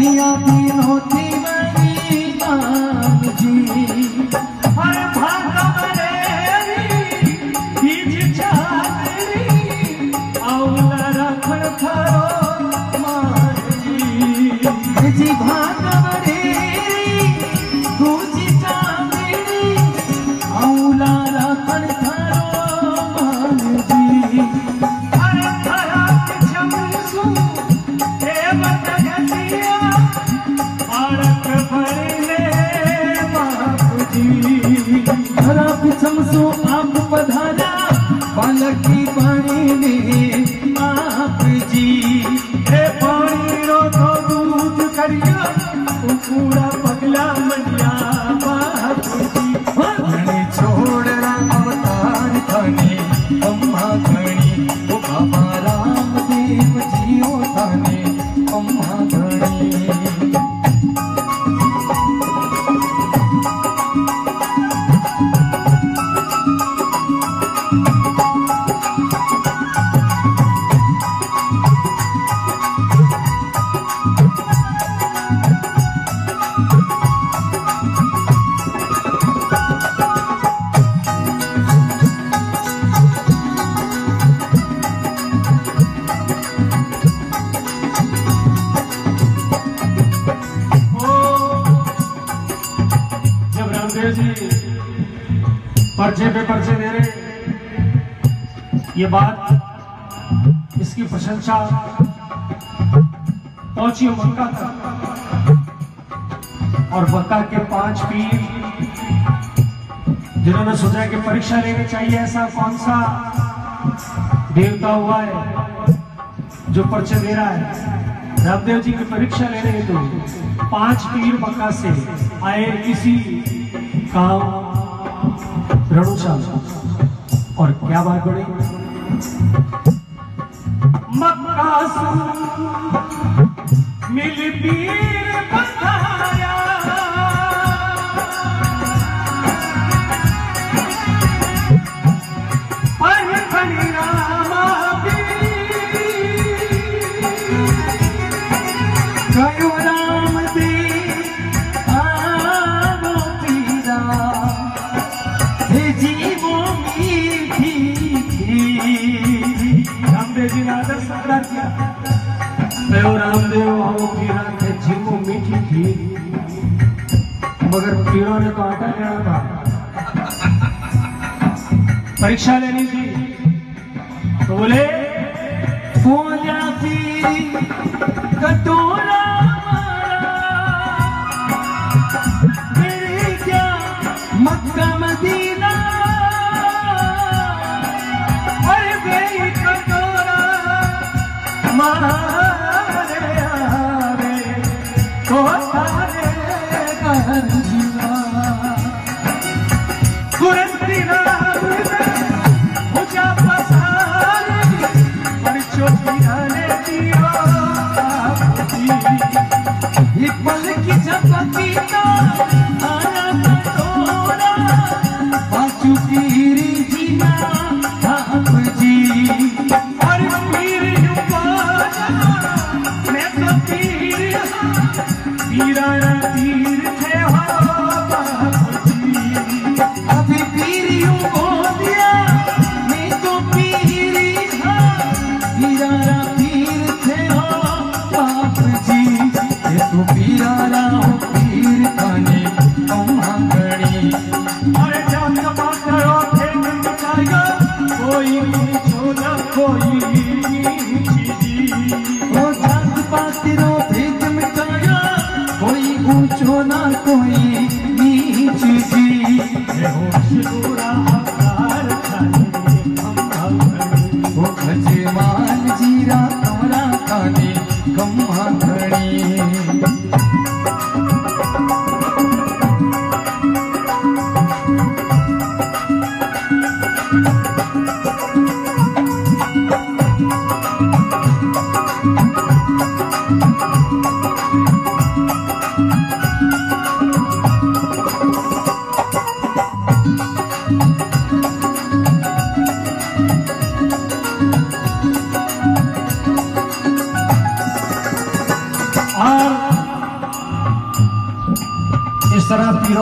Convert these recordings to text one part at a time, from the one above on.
दुनिया तीनों थी पिछमसो आप बालक पर्चे पे पर्चे दे रहे ये बात इसकी प्रशंसा पहुँची मक्का तक। और मक्का के पाँच पीर जिन्होंने सोचा कि परीक्षा लेनी चाहिए, ऐसा कौन सा देवता हुआ है जो पर्चे दे रहा है? रामदेव जी की परीक्षा ले लेने हेतु पाँच पीर मक्का से आए किसी काम रणुशाल और क्या बात बड़ी मक्का मिल पीर कहो रामदेव हो के मीठी थी मगर पीरों ने तो आटा लेना था। परीक्षा लेनी थी। तो बोले कौन जाती कटोरा मारे Okay.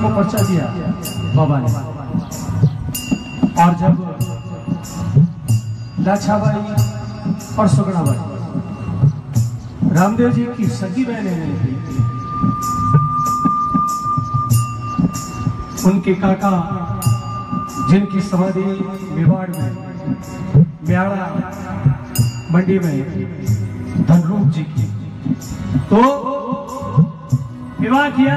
को पर्चा दिया। बाबा ने और जब लाछाबाई और सुगड़ाबाई, रामदेव जी की सगी बहनें उनके काका जिनकी समाधि मेवाड़ में ब्याड़ा मंडी में धनरूप जी की। तो विवाह किया।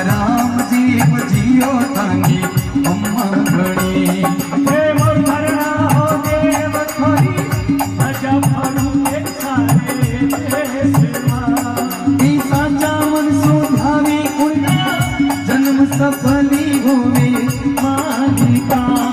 રામ જીવ જીઓ તાની અમ્મા ઘણી હે મોર ભરણા હો દેવ ખોરી અજા ભરું એક સારે દેશમાં ઈ સાચા મન સુધાવી કુલ જન્મ સફલી ભૂમિ માલિકા